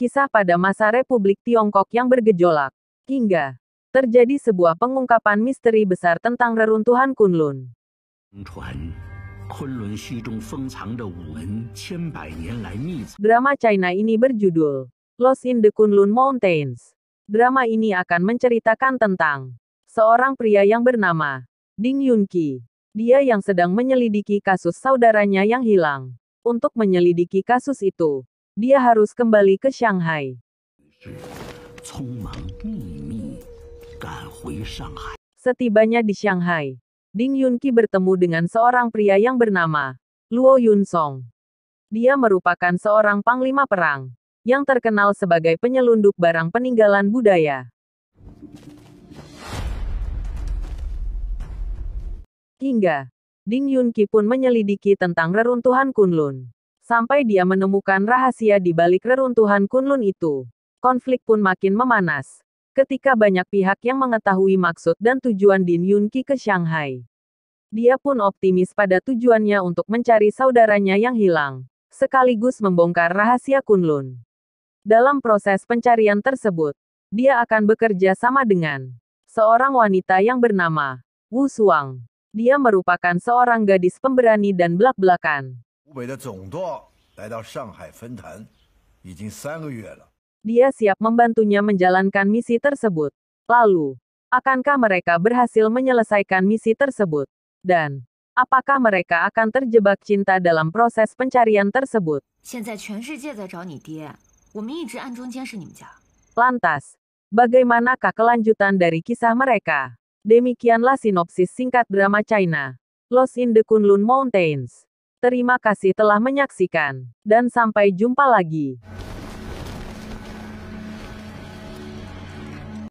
Kisah pada masa Republik Tiongkok yang bergejolak. Hingga terjadi sebuah pengungkapan misteri besar tentang reruntuhan Kunlun. 传昆仑虚中封藏着武门千百年来秘藏。 Drama China ini berjudul Lost in the Kunlun Mountains. Drama ini akan menceritakan tentang seorang pria yang bernama Ding Yunqi. Dia yang sedang menyelidiki kasus saudaranya yang hilang. Untuk menyelidiki kasus itu, dia harus kembali ke Shanghai. Setibanya di Shanghai, Ding Yunqi bertemu dengan seorang pria yang bernama Luo Yunsong. Dia merupakan seorang panglima perang yang terkenal sebagai penyelundup barang peninggalan budaya. Hingga Ding Yunqi pun menyelidiki tentang reruntuhan Kunlun. Sampai dia menemukan rahasia di balik reruntuhan Kunlun itu. Konflik pun makin memanas. Ketika banyak pihak yang mengetahui maksud dan tujuan Din Yunqi ke Shanghai. Dia pun optimis pada tujuannya untuk mencari saudaranya yang hilang, sekaligus membongkar rahasia Kunlun. Dalam proses pencarian tersebut, dia akan bekerja sama dengan seorang wanita yang bernama Wu Suang. Dia merupakan seorang gadis pemberani dan belak-belakan. 湖北的总舵来到上海分坛，已经三个月了。 Dia siap membantunya menjalankan misi tersebut. Lalu, akankah mereka berhasil menyelesaikan misi tersebut? Dan, apakah mereka akan terjebak cinta dalam proses pencarian tersebut? 现在全世界在找你爹，我们一直暗中监视你们家。 Lantas, bagaimanakah kelanjutan dari kisah mereka? Demikianlah sinopsis singkat drama China, Lost in the Kunlun Mountains. Terima kasih telah menyaksikan, dan sampai jumpa lagi.